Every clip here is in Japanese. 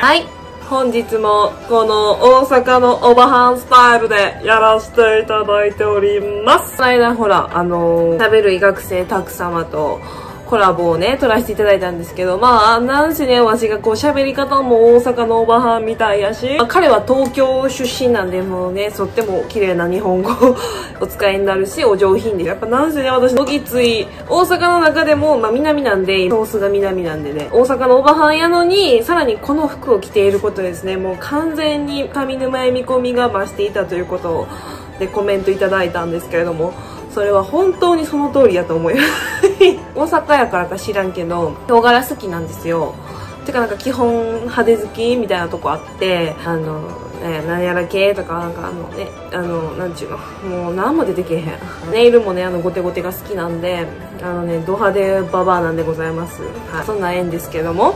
はい。本日もこの大阪のオバハンスタイルでやらせていただいております。この間ほら、あのー、食べる医学生たく様とコラボをね、撮らせていただいたんですけど、まあ、なんしね、わしがこう喋り方も大阪のオバハンみたいやし、まあ彼は東京出身なんで、もうね、とっても綺麗な日本語お使いになるし、お上品で、やっぱなんしね、私、どぎつい、大阪の中でも、まあ南なんで、ソースが南なんでね、大阪のオバハンやのに、さらにこの服を着ていることですね、もう完全に上沼恵美込みが増していたということを、でコメントいただいたんですけれども、それは本当にその通りやと思います。大阪やからか知らんけど、唐辛子好きなんですよ。てかなんか基本派手好きみたいなとこあって、あの、ね、なんやら系とか、なんかあのね、あの、なんちゅうの、もう何も出てけへん。ネイルもね、あの、ゴテゴテが好きなんで、あのね、ド派手ババアなんでございます。はい。そんな縁ですけども、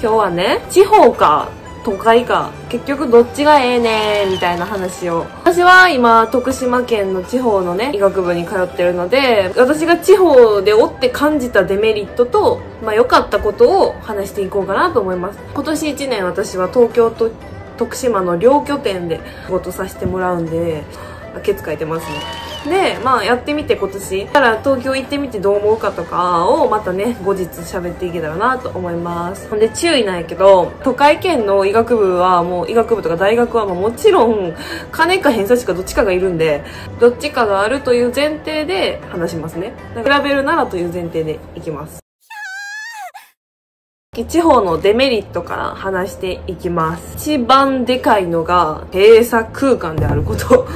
今日はね、地方か、都会か。結局どっちがええねんみたいな話を。私は今徳島県の地方のね医学部に通ってるので私が地方でおって感じたデメリットとまあ良かったことを話していこうかなと思います。今年1年私は東京と徳島の両拠点で仕事させてもらうんでケツ書いてますね。でまあやってみて今年。から東京行ってみてどう思うかとかをまたね後日喋っていけたらなと思います。ほんで注意なんやけど都会圏の医学部はもう医学部とか大学はももちろん金か偏差値かどっちかがいるんでどっちかがあるという前提で話しますね。比べるならという前提でいきます。地方のデメリットから話していきます。一番でかいのが閉鎖空間であること。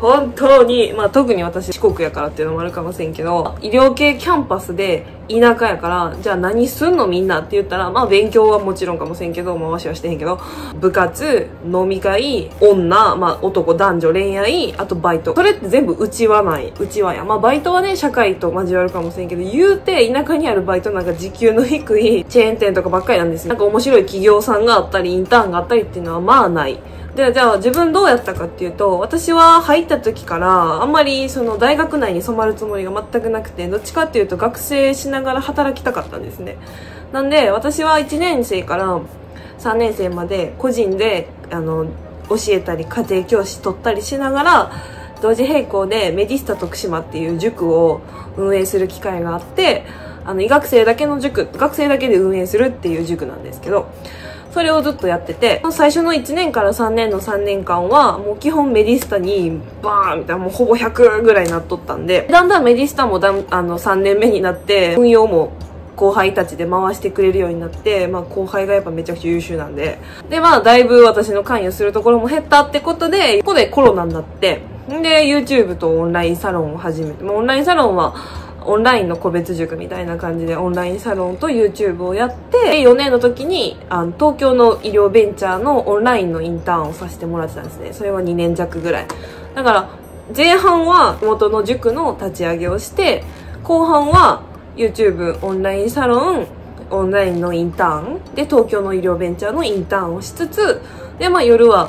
本当に、まあ特に私四国やからっていうのもあるかもしれんけど、医療系キャンパスで田舎やから、じゃあ何すんのみんなって言ったら、まあ勉強はもちろんかもしれんけど、まあわしはしてへんけど、部活、飲み会、女、まあ男、男女、恋愛、あとバイト。それって全部内輪ない。内輪や。まあバイトはね、社会と交わるかもしれんけど、言うて田舎にあるバイトなんか時給の低いチェーン店とかばっかりなんですよ。なんか面白い企業さんがあったり、インターンがあったりっていうのはまあない。で、じゃあ自分どうやったかっていうと、私は入った時から、あんまりその大学内に染まるつもりが全くなくて、どっちかっていうと学生しながら働きたかったんですね。なんで、私は1年生から3年生まで個人で、あの、教えたり、家庭教師取ったりしながら、同時並行でメディスタ徳島っていう塾を運営する機会があって、あの、医学生だけの塾、学生だけで運営するっていう塾なんですけど、それをずっとやってて、最初の1年から3年の3年間は、もう基本メディスタにバーンみたいな、もうほぼ100ぐらいなっとったんで、だんだんメディスタもだんあの3年目になって、運用も後輩たちで回してくれるようになって、まあ後輩がやっぱめちゃくちゃ優秀なんで。で、まあだいぶ私の関与するところも減ったってことで、ここでコロナになって、で、YouTube とオンラインサロンを始めて、まあオンラインサロンは、オンラインの個別塾みたいな感じでオンラインサロンと YouTube をやって、4年の時にあの東京の医療ベンチャーのオンラインのインターンをさせてもらってたんですね。それは2年弱ぐらい。だから、前半は元の塾の立ち上げをして、後半は YouTube オンラインサロン、オンラインのインターン、で、東京の医療ベンチャーのインターンをしつつ、で、まあ夜は、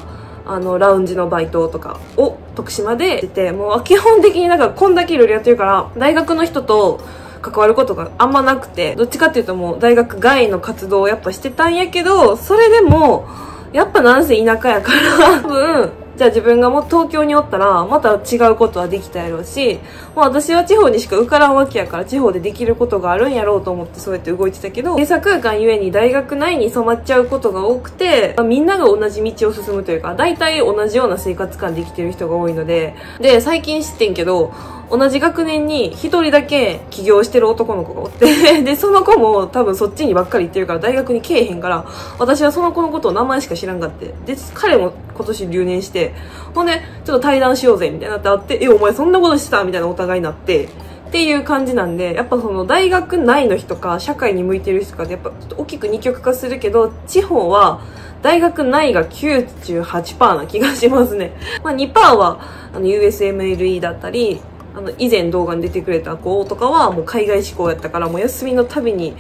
あの、ラウンジのバイトとかを徳島でしてて、もう基本的になんかこんだけいろいろやってるから、大学の人と関わることがあんまなくて、どっちかっていうともう大学外の活動をやっぱしてたんやけど、それでも、やっぱなんせ田舎やから、多分、じゃあ自分がもう東京におったら、また違うことはできたやろうし、まあ私は地方にしか受からんわけやから、地方でできることがあるんやろうと思ってそうやって動いてたけど、閉鎖空間ゆえに大学内に染まっちゃうことが多くて、まあみんなが同じ道を進むというか、大体同じような生活感できてる人が多いので、で、最近知ってんけど、同じ学年に一人だけ起業してる男の子がおって、で、その子も多分そっちにばっかり行ってるから大学に来えへんから、私はその子のことを名前しか知らんかって。で、彼も今年留年して、ほんで、ちょっと対談しようぜみたいになってあって、え、お前そんなことしてた？みたいなお互いになって、っていう感じなんで、やっぱその大学内の人か、社会に向いてる人かで、やっぱちょっと大きく二極化するけど、地方は、大学内が98%な気がしますね。まあ2%は、あの、USMLE だったり、あの、以前動画に出てくれた子とかはもう海外志向やったから、もう休みのたびに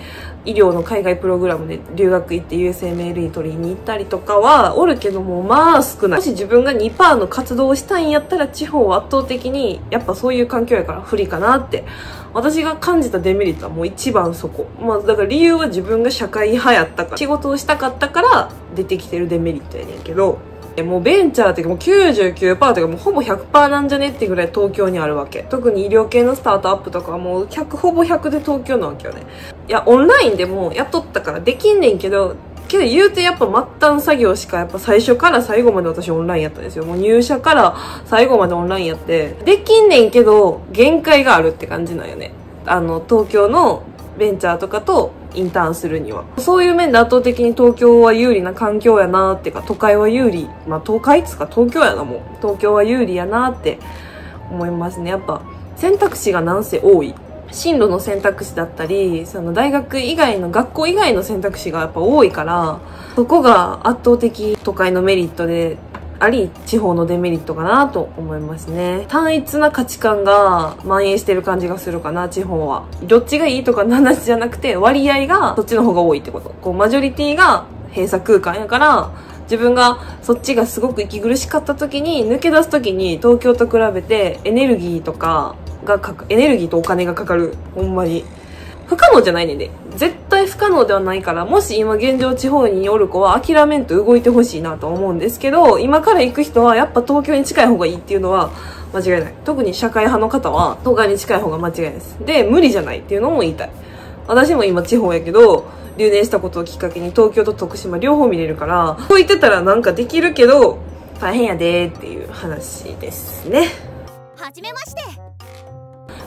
医療の海外プログラムで留学行って USMLE 取りに行ったりとかはおるけども、まあ少ない。もし自分が2%の活動をしたいんやったら地方は圧倒的にやっぱそういう環境やから不利かなって。私が感じたデメリットはもう一番そこ。まあだから理由は自分が社会派やったから、仕事をしたかったから出てきてるデメリットやねんけど、もうベンチャーってもう99%というかもうほぼ100%なんじゃねってぐらい東京にあるわけ。特に医療系のスタートアップとかはもう100、ほぼ100で東京なわけよね。いや、オンラインでも雇ったからできんねんけど、けど言うてやっぱ末端作業しかやっぱ最初から最後まで私オンラインやったんですよ。もう入社から最後までオンラインやって、できんねんけど限界があるって感じなんよね。あの、東京のベンチャーとかとインターンするには。そういう面で圧倒的に東京は有利な環境やなっていうか、都会は有利。まあ東海っつか東京やなもん。東京は有利やなって思いますね。やっぱ選択肢がなんせ多い。進路の選択肢だったり、その大学以外の、学校以外の選択肢がやっぱ多いから、そこが圧倒的都会のメリットであり、地方のデメリットかなと思いますね。単一な価値観が蔓延してる感じがするかな、地方は。どっちがいいとかの話じゃなくて、割合がそっちの方が多いってこと。こう、マジョリティが閉鎖空間やから、自分がそっちがすごく息苦しかった時に、抜け出す時に東京と比べてエネルギーとかがか、エネルギーとお金がかかる。ほんまに。不可能じゃないねんで。絶対不可能ではないから、もし今現状地方におる子は諦めんと動いてほしいなと思うんですけど、今から行く人はやっぱ東京に近い方がいいっていうのは間違いない。特に社会派の方は東海に近い方が間違いないです。で、無理じゃないっていうのも言いたい。私も今地方やけど、留年したことをきっかけに東京と徳島両方見れるから、こう言ってたらなんかできるけど、大変やでーっていう話ですね。はじめまして。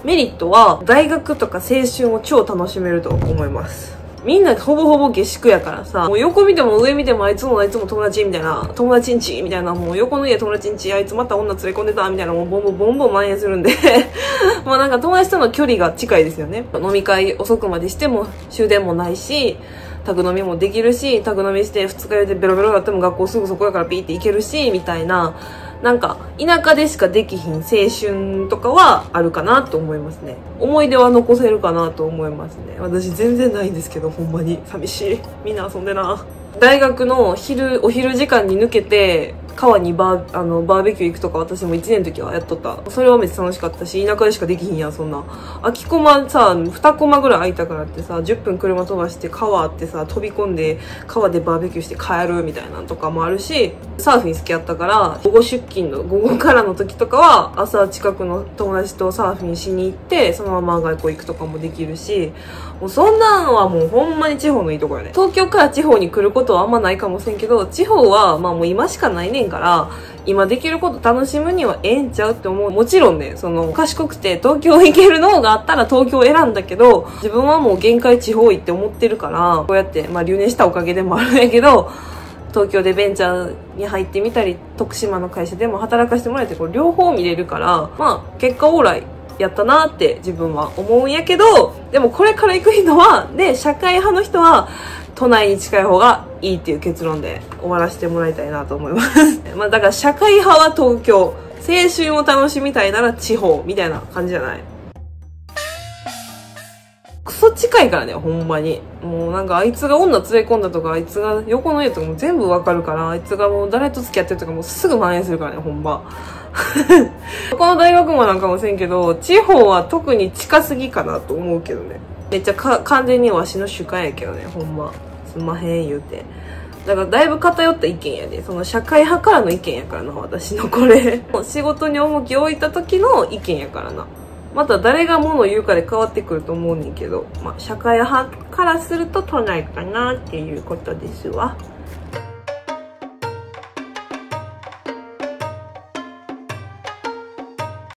メリットは大学とか青春を超楽しめると思いますみんなほぼほぼ下宿やからさ、もう横見ても上見てもあいつもあいつも友達みたいな、友達んちみたいな、もう横の家友達んち、あいつまた女連れ込んでたみたいな、もうボンボンボンボン蔓延するんで まあなんか友達との距離が近いですよね。飲み会遅くまでしても終電もないし、宅飲みもできるし、宅飲みして二日酔いでベロベロだっても学校すぐそこやからピーって行けるし、みたいな、なんか田舎でしかできひん青春とかはあるかなと思いますね。思い出は残せるかなと思いますね。私全然ないんですけどほんまに。寂しい。みんな遊んでな。大学の昼お昼時間に抜けて川にバーあのバーベキュー行くとか私も1年の時はやっとった。それはめっちゃ楽しかったし田舎でしかできひんやんそんな。空きコマさ2コマぐらい空いたからってさ10分車飛ばして川あってさ飛び込んで川でバーベキューして帰るみたいなのとかもあるしサーフィン好きやったから午後出勤の午後からの時とかは朝近くの友達とサーフィンしに行ってそのまま外国行くとかもできるしもうそんなのはもうほんまに地方のいいとこよね。東京から地方に来ることはあんまないかもしれんけど地方はまあもう今しかないね。んから今できること楽しむにはええんちゃうって思う。もちろんねその賢くて東京行けるのがあったら東京選んだけど自分はもう限界地方行って思ってるからこうやってまあ留年したおかげでもあるんやけど東京でベンチャーに入ってみたり徳島の会社でも働かせてもらえてこう両方見れるからまあ結果オーライやったなって自分は思うんやけどでもこれから行く人はで社会派の人は都内に近い方がいいっていう結論で終わらせてもらいたいなと思います まあだから社会派は東京青春を楽しみたいなら地方みたいな感じじゃないクソ近いからね、ほんまに。もうなんかあいつが女連れ込んだとか、あいつが横の家とかも全部わかるから、あいつがもう誰と付き合ってるとかもうすぐ蔓延するからね、ほんま。この大学もなんかもせんけど、地方は特に近すぎかなと思うけどね。めっちゃか完全にわしの主観やけどね、ほんま。すまへん言うて。だからだいぶ偏った意見やで。その社会派からの意見やからな、私のこれ。仕事に重きを置いた時の意見やからな。また誰が物を言うかで変わってくると思うねんけど、まあ、社会派からすると都内かなっていうことですわ。